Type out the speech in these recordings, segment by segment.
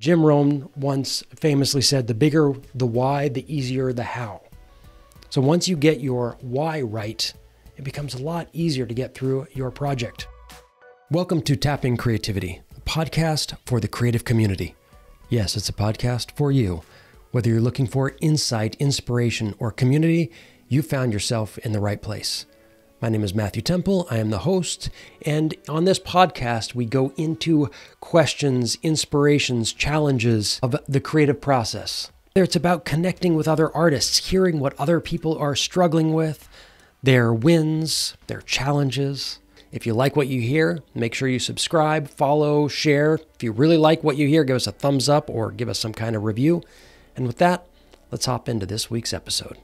Jim Rohn once famously said, the bigger the why, the easier the how. So once you get your why right, it becomes a lot easier to get through your project. Welcome to Tapping Creativity, a podcast for the creative community. Yes, it's a podcast for you. Whether you're looking for insight, inspiration, or community, you found yourself in the right place. My name is Matthew Temple. I am the host. And on this podcast, we go into questions, inspirations, challenges of the creative process. It's about connecting with other artists, hearing what other people are struggling with, their wins, their challenges. If you like what you hear, make sure you subscribe, follow, share. If you really like what you hear, give us a thumbs up or give us some kind of review. And with that, let's hop into this week's episode.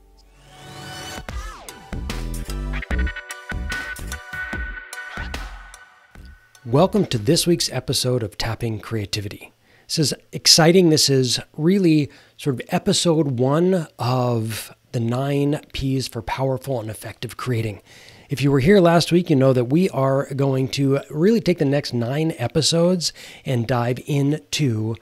Welcome to this week's episode of Tapping Creativity. This is exciting. This is really sort of episode one of the nine P's for powerful and effective creating. If you were here last week, you know that we are going to really take the next nine episodes and dive into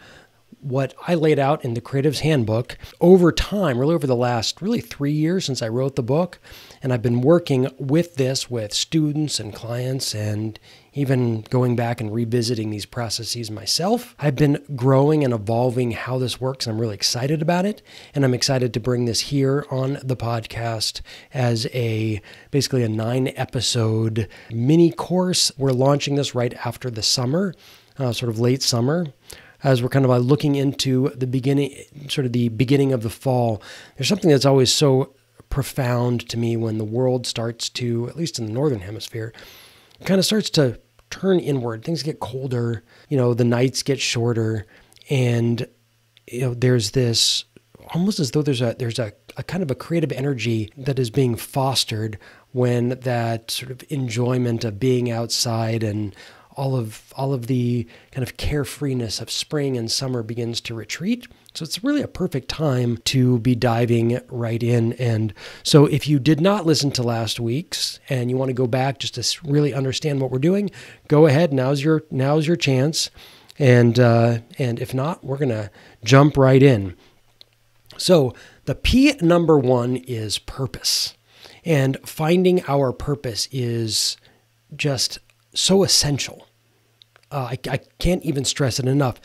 what I laid out in the Creative's Handbook over time, really over the last really three years since I wrote the book. And I've been working with this with students and clients and even going back and revisiting these processes myself. I've been growing and evolving how this works, I'm really excited about it. And I'm excited to bring this here on the podcast as a basically a nine episode mini course. We're launching this right after the summer, uh, sort of late summer as we're kind of uh, looking into the beginning, sort of the beginning of the fall, there's something that's always so profound to me when the world starts to, at least in the northern hemisphere, kind of starts to turn inward. Things get colder, you know, the nights get shorter, and you know, there's this almost as though there's a there's a, a kind of a creative energy that is being fostered when that sort of enjoyment of being outside and all of all of the kind of carefreeness of spring and summer begins to retreat. So it's really a perfect time to be diving right in. And so if you did not listen to last week's and you want to go back just to really understand what we're doing, go ahead. Now's your now's your chance. And uh, and if not, we're gonna jump right in. So the P number one is purpose. And finding our purpose is just so essential. Uh, I, I can't even stress it enough.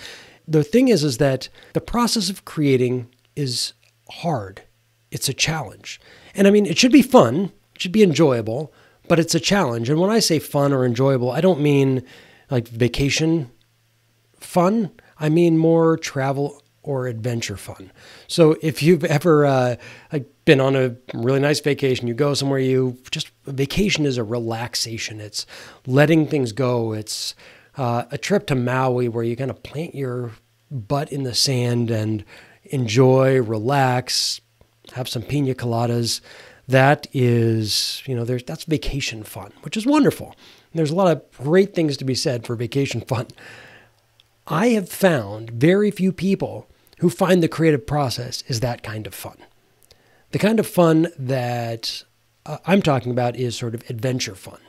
The thing is, is that the process of creating is hard. It's a challenge. And I mean, it should be fun, it should be enjoyable, but it's a challenge. And when I say fun or enjoyable, I don't mean like vacation fun. I mean more travel or adventure fun. So if you've ever uh, like been on a really nice vacation, you go somewhere, you just vacation is a relaxation. It's letting things go. It's uh, a trip to Maui where you kind of plant your butt in the sand and enjoy, relax, have some pina coladas. That is, you know, there's that's vacation fun, which is wonderful. There's a lot of great things to be said for vacation fun. I have found very few people who find the creative process is that kind of fun. The kind of fun that uh, I'm talking about is sort of adventure fun.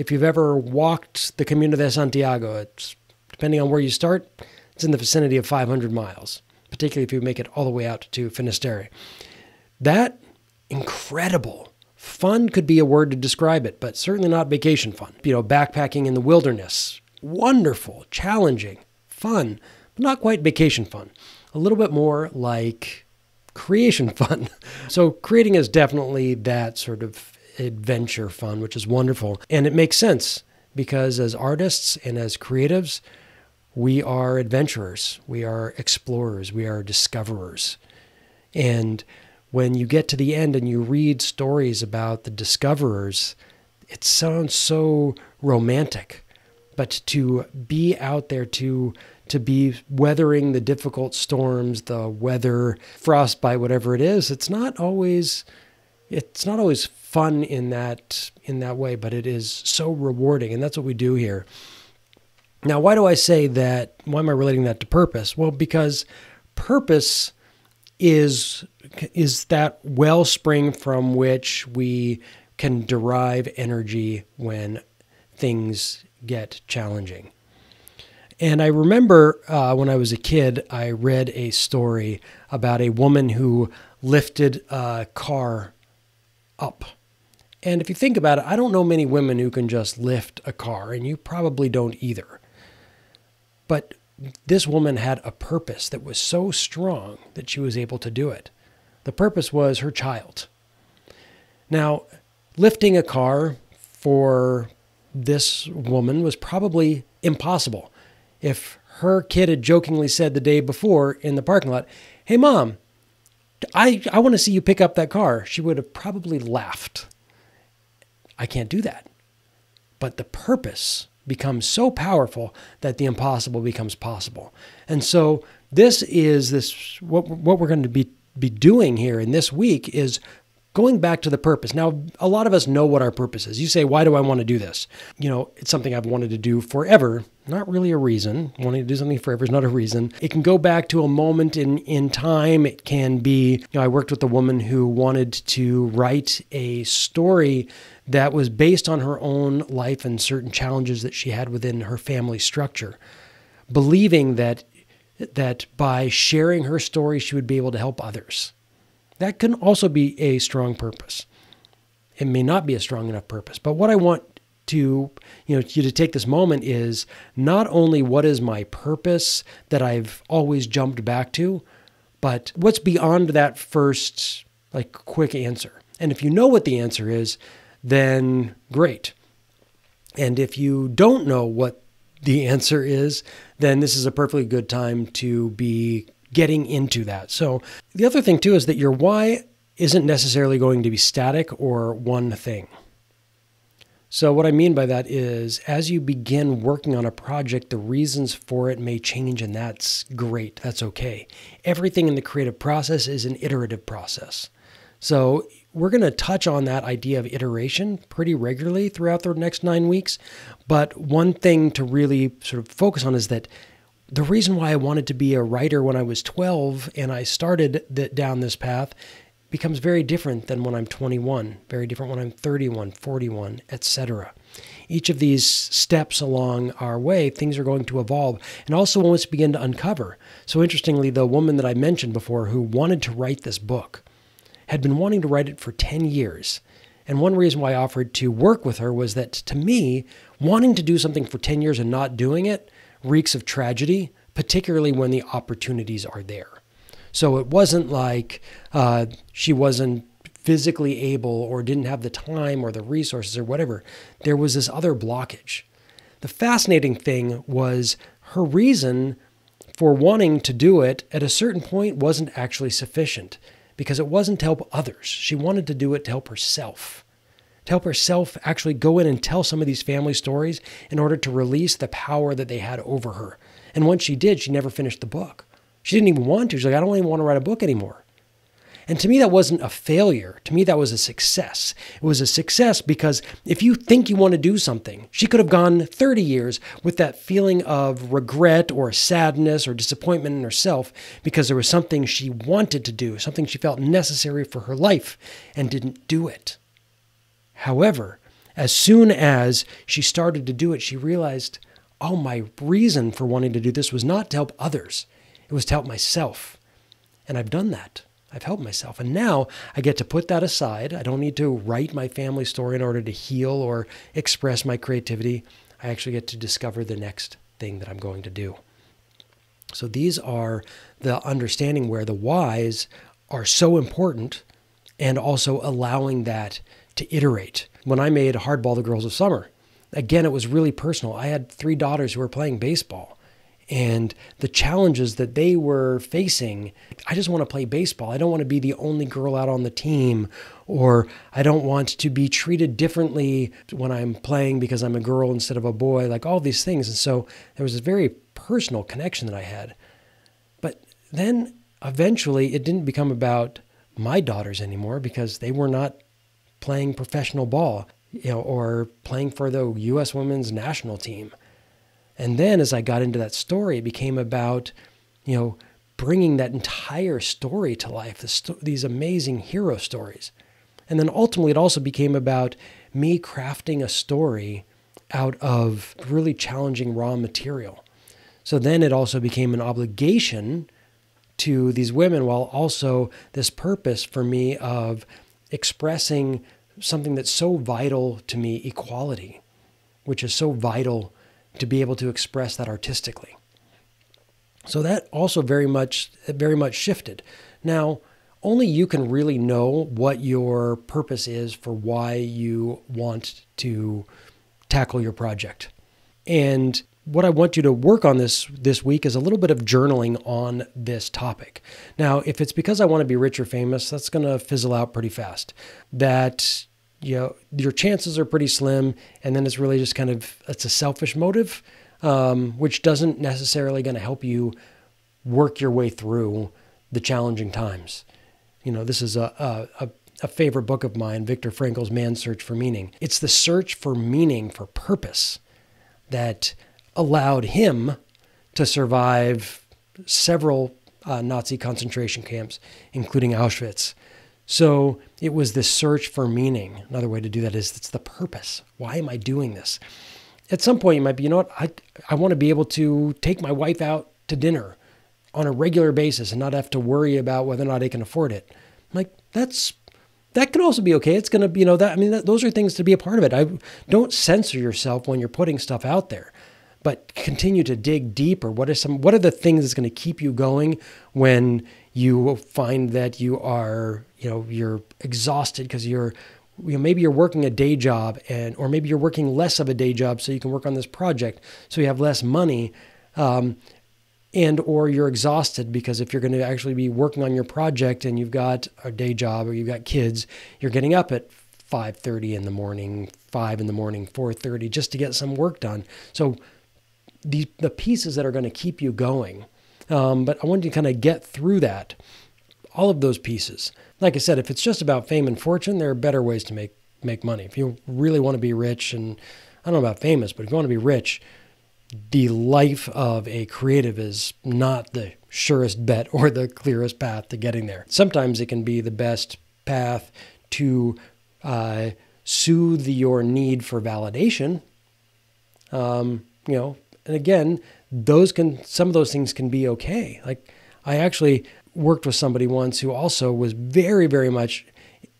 If you've ever walked the Camino de Santiago, it's depending on where you start, it's in the vicinity of 500 miles, particularly if you make it all the way out to Finisterre. That incredible fun could be a word to describe it, but certainly not vacation fun. You know, backpacking in the wilderness, wonderful, challenging, fun, but not quite vacation fun. A little bit more like creation fun. So creating is definitely that sort of adventure fun, which is wonderful. And it makes sense because as artists and as creatives, we are adventurers, we are explorers, we are discoverers. And when you get to the end and you read stories about the discoverers, it sounds so romantic. But to be out there, to to be weathering the difficult storms, the weather, frostbite, whatever it is, it's not always it's not always fun in that in that way, but it is so rewarding, and that's what we do here. Now, why do I say that? Why am I relating that to purpose? Well, because purpose is is that wellspring from which we can derive energy when things get challenging. And I remember uh, when I was a kid, I read a story about a woman who lifted a car up. And if you think about it, I don't know many women who can just lift a car, and you probably don't either. But this woman had a purpose that was so strong that she was able to do it. The purpose was her child. Now, lifting a car for this woman was probably impossible. If her kid had jokingly said the day before in the parking lot, Hey, mom, I, I want to see you pick up that car, she would have probably laughed. I can't do that. But the purpose becomes so powerful that the impossible becomes possible. And so this is this what what we're going to be be doing here in this week is going back to the purpose. Now, a lot of us know what our purpose is. You say, why do I want to do this? You know, it's something I've wanted to do forever. Not really a reason. Wanting to do something forever is not a reason. It can go back to a moment in, in time. It can be, you know, I worked with a woman who wanted to write a story that was based on her own life and certain challenges that she had within her family structure, believing that that by sharing her story she would be able to help others. That can also be a strong purpose. It may not be a strong enough purpose, but what I want to you know you to take this moment is not only what is my purpose that I've always jumped back to, but what's beyond that first like quick answer. And if you know what the answer is, then great. And if you don't know what the answer is, then this is a perfectly good time to be getting into that. So, the other thing too is that your why isn't necessarily going to be static or one thing. So, what I mean by that is, as you begin working on a project, the reasons for it may change, and that's great. That's okay. Everything in the creative process is an iterative process. So, we're going to touch on that idea of iteration pretty regularly throughout the next nine weeks. But one thing to really sort of focus on is that the reason why I wanted to be a writer when I was 12 and I started th- down this path becomes very different than when I'm 21, very different when I'm 31, 41, etc. Each of these steps along our way, things are going to evolve and also once begin to uncover. So interestingly, the woman that I mentioned before who wanted to write this book had been wanting to write it for 10 years. And one reason why I offered to work with her was that to me, wanting to do something for 10 years and not doing it reeks of tragedy, particularly when the opportunities are there. So it wasn't like uh, she wasn't physically able or didn't have the time or the resources or whatever. There was this other blockage. The fascinating thing was her reason for wanting to do it at a certain point wasn't actually sufficient because it wasn't to help others. She wanted to do it to help herself to help herself actually go in and tell some of these family stories in order to release the power that they had over her. And once she did, she never finished the book. She didn't even want to. She's like, I don't even want to write a book anymore. And to me, that wasn't a failure. To me, that was a success. It was a success because if you think you want to do something, she could have gone 30 years with that feeling of regret or sadness or disappointment in herself because there was something she wanted to do, something she felt necessary for her life, and didn't do it. However, as soon as she started to do it, she realized, oh, my reason for wanting to do this was not to help others, it was to help myself. And I've done that. I've helped myself. And now I get to put that aside. I don't need to write my family story in order to heal or express my creativity. I actually get to discover the next thing that I'm going to do. So these are the understanding where the whys are so important and also allowing that to iterate. When I made Hardball the Girls of Summer, again, it was really personal. I had three daughters who were playing baseball and the challenges that they were facing. I just want to play baseball. I don't want to be the only girl out on the team, or I don't want to be treated differently when I'm playing because I'm a girl instead of a boy, like all these things. And so there was a very personal connection that I had. But then eventually it didn't become about my daughters anymore because they were not playing professional ball, you know, or playing for the U.S. women's national team. And then as I got into that story, it became about, you know, bringing that entire story to life, the sto- these amazing hero stories. And then ultimately, it also became about me crafting a story out of really challenging raw material. So then it also became an obligation to these women while also this purpose for me of expressing something that's so vital to me equality, which is so vital to be able to express that artistically. So that also very much very much shifted. Now, only you can really know what your purpose is for why you want to tackle your project. And what I want you to work on this this week is a little bit of journaling on this topic. Now, if it's because I want to be rich or famous, that's going to fizzle out pretty fast. That you know your chances are pretty slim, and then it's really just kind of it's a selfish motive, um, which doesn't necessarily going to help you work your way through the challenging times. You know, this is a, a, a favorite book of mine, Viktor Frankl's Man's Search for Meaning. It's the search for meaning, for purpose, that allowed him to survive several uh, Nazi concentration camps, including Auschwitz. So it was this search for meaning. Another way to do that is it's the purpose. Why am I doing this? At some point, you might be, you know what? I, I want to be able to take my wife out to dinner on a regular basis and not have to worry about whether or not I can afford it. Like, that's that can also be okay. It's going to be, you know, that I mean, that, those are things to be a part of it. I don't censor yourself when you're putting stuff out there, but continue to dig deeper. What are some? What are the things that's going to keep you going when you find that you are, you know, you're exhausted because you're you know, maybe you're working a day job and or maybe you're working less of a day job so you can work on this project so you have less money um, and or you're exhausted because if you're going to actually be working on your project and you've got a day job or you've got kids you're getting up at 5.30 in the morning 5 in the morning 4.30 just to get some work done so the, the pieces that are going to keep you going um, but i want you to kind of get through that all of those pieces like i said if it's just about fame and fortune there are better ways to make make money if you really want to be rich and i don't know about famous but if you want to be rich the life of a creative is not the surest bet or the clearest path to getting there. Sometimes it can be the best path to uh, soothe your need for validation. Um, you know, and again, those can some of those things can be okay. Like I actually worked with somebody once who also was very, very much.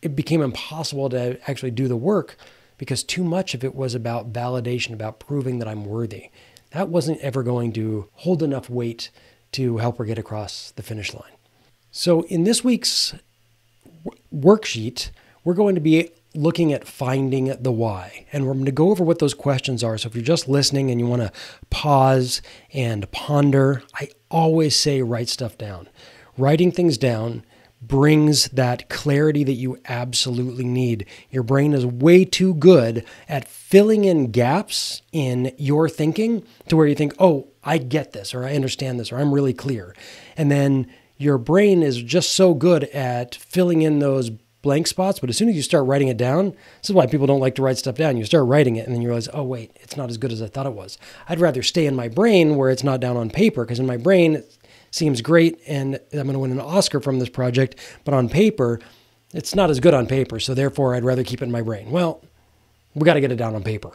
It became impossible to actually do the work because too much of it was about validation, about proving that I'm worthy that wasn't ever going to hold enough weight to help her get across the finish line. So, in this week's worksheet, we're going to be looking at finding the why. And we're going to go over what those questions are. So, if you're just listening and you want to pause and ponder, I always say write stuff down. Writing things down brings that clarity that you absolutely need. Your brain is way too good at filling in gaps in your thinking to where you think, oh, I get this, or I understand this, or I'm really clear. And then your brain is just so good at filling in those blank spots. But as soon as you start writing it down, this is why people don't like to write stuff down. You start writing it and then you realize, oh, wait, it's not as good as I thought it was. I'd rather stay in my brain where it's not down on paper because in my brain, it seems great and I'm going to win an Oscar from this project, but on paper, it's not as good on paper. So therefore, I'd rather keep it in my brain. Well, we got to get it down on paper,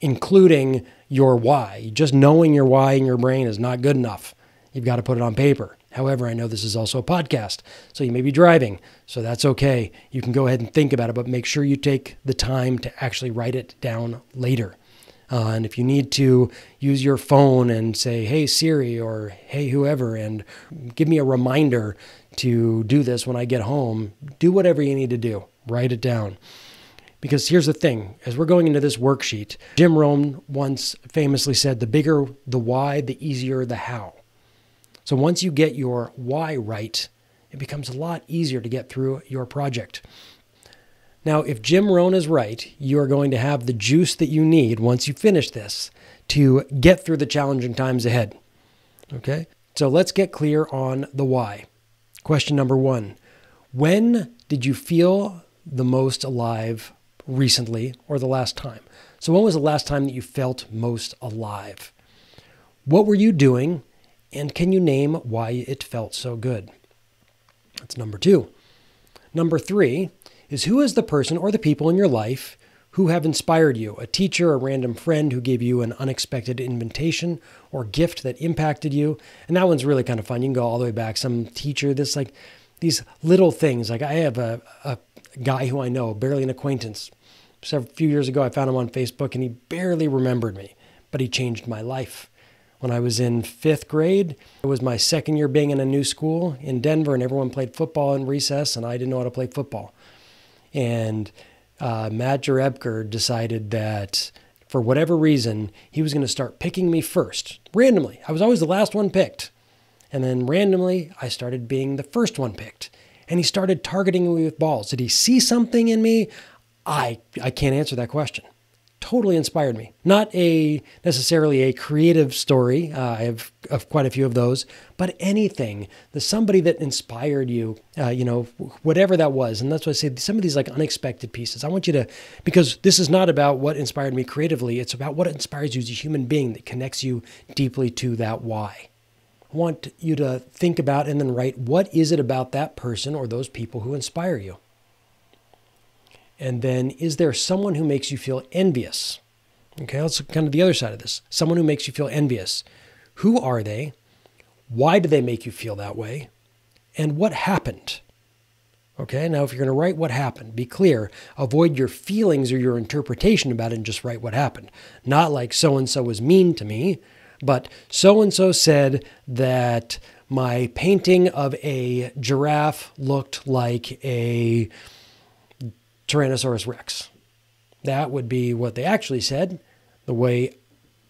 including your why. Just knowing your why in your brain is not good enough. You've got to put it on paper. However, I know this is also a podcast, so you may be driving, so that's okay. You can go ahead and think about it, but make sure you take the time to actually write it down later. Uh, and if you need to use your phone and say, hey, Siri, or hey, whoever, and give me a reminder to do this when I get home, do whatever you need to do. Write it down. Because here's the thing as we're going into this worksheet, Jim Rohn once famously said, the bigger the why, the easier the how. So once you get your why right, it becomes a lot easier to get through your project. Now, if Jim Rohn is right, you are going to have the juice that you need once you finish this to get through the challenging times ahead. Okay? So let's get clear on the why. Question number one When did you feel the most alive recently or the last time? So, when was the last time that you felt most alive? What were you doing? And can you name why it felt so good? That's number two. Number three, is who is the person or the people in your life who have inspired you a teacher, a random friend who gave you an unexpected invitation or gift that impacted you. And that one's really kind of fun. You can go all the way back. Some teacher, this like these little things. Like I have a, a guy who I know, barely an acquaintance. Several few years ago, I found him on Facebook and he barely remembered me, but he changed my life. When I was in fifth grade, it was my second year being in a new school in Denver, and everyone played football in recess, and I didn't know how to play football. And uh, Matt Jarebker decided that for whatever reason, he was going to start picking me first, randomly. I was always the last one picked. And then randomly, I started being the first one picked. And he started targeting me with balls. Did he see something in me? I, I can't answer that question totally inspired me. Not a necessarily a creative story. Uh, I have, have, quite a few of those, but anything. The somebody that inspired you. Uh, you know, whatever that was, and that's why I say some of these like unexpected pieces. I want you to because this is not about what inspired me creatively. It's about what inspires you as a human being that connects you deeply to that why. I want you to think about and then write what is it about that person or those people who inspire you. And then, is there someone who makes you feel envious? Okay, that's kind of the other side of this. Someone who makes you feel envious. Who are they? Why do they make you feel that way? And what happened? Okay, now if you're going to write what happened, be clear. Avoid your feelings or your interpretation about it and just write what happened. Not like so and so was mean to me, but so and so said that my painting of a giraffe looked like a Tyrannosaurus rex. That would be what they actually said. The way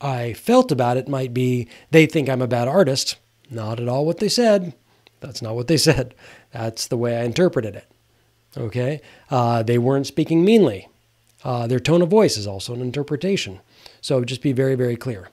I felt about it might be they think I'm a bad artist. Not at all what they said. That's not what they said. That's the way I interpreted it. Okay? Uh, they weren't speaking meanly. Uh, their tone of voice is also an interpretation. So just be very, very clear.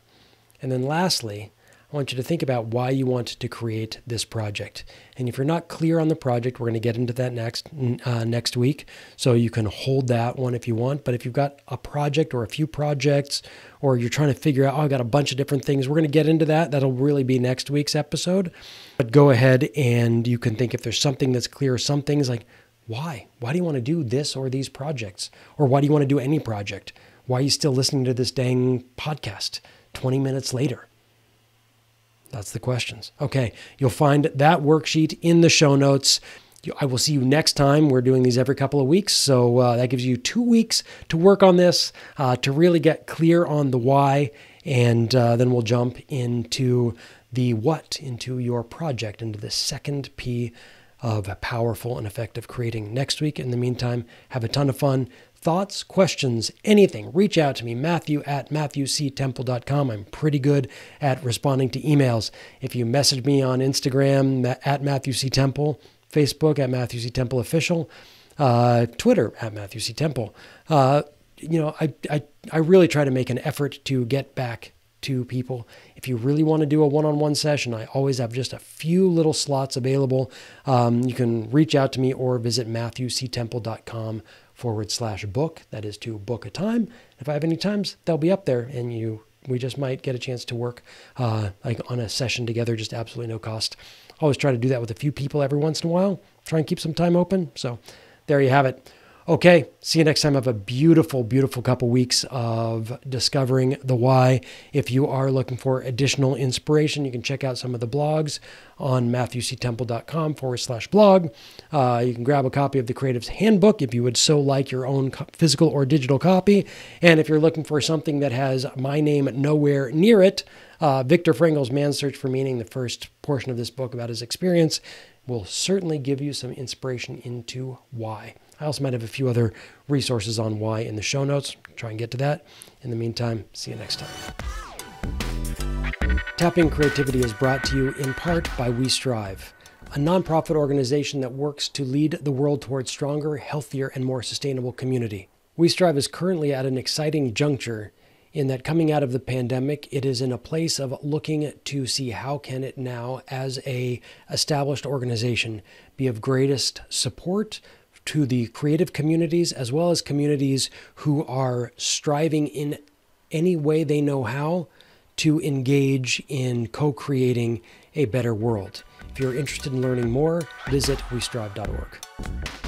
And then lastly, I want you to think about why you want to create this project. And if you're not clear on the project, we're going to get into that next uh, next week. So you can hold that one if you want. But if you've got a project or a few projects, or you're trying to figure out, oh, I got a bunch of different things, we're going to get into that. That'll really be next week's episode. But go ahead and you can think if there's something that's clear, some things like, why? Why do you want to do this or these projects? Or why do you want to do any project? Why are you still listening to this dang podcast 20 minutes later? That's the questions. Okay, you'll find that worksheet in the show notes. I will see you next time. We're doing these every couple of weeks. So uh, that gives you two weeks to work on this, uh, to really get clear on the why. And uh, then we'll jump into the what, into your project, into the second P of powerful and effective creating next week. In the meantime, have a ton of fun thoughts, questions, anything, reach out to me, Matthew at MatthewCTemple.com. I'm pretty good at responding to emails. If you message me on Instagram at Matthew C. Temple, Facebook at Matthew C. Temple Official, uh, Twitter at Matthew C. Temple, uh, you know, I, I, I really try to make an effort to get back to people. If you really want to do a one on one session, I always have just a few little slots available. Um, you can reach out to me or visit MatthewCTemple.com forward slash book. That is to book a time. If I have any times, they'll be up there, and you we just might get a chance to work uh, like on a session together, just absolutely no cost. Always try to do that with a few people every once in a while. Try and keep some time open. So there you have it. Okay, see you next time. Have a beautiful, beautiful couple weeks of discovering the why. If you are looking for additional inspiration, you can check out some of the blogs on matthewctemple.com forward slash blog. Uh, you can grab a copy of the Creative's Handbook if you would so like your own physical or digital copy. And if you're looking for something that has my name nowhere near it, uh, Viktor Frankl's Man's Search for Meaning, the first portion of this book about his experience, will certainly give you some inspiration into why. I also might have a few other resources on why in the show notes. Try and get to that. In the meantime, see you next time. Tapping Creativity is brought to you in part by We Strive, a nonprofit organization that works to lead the world towards stronger, healthier, and more sustainable community. We Strive is currently at an exciting juncture in that coming out of the pandemic it is in a place of looking to see how can it now as a established organization be of greatest support to the creative communities as well as communities who are striving in any way they know how to engage in co creating a better world. If you're interested in learning more, visit westrive.org.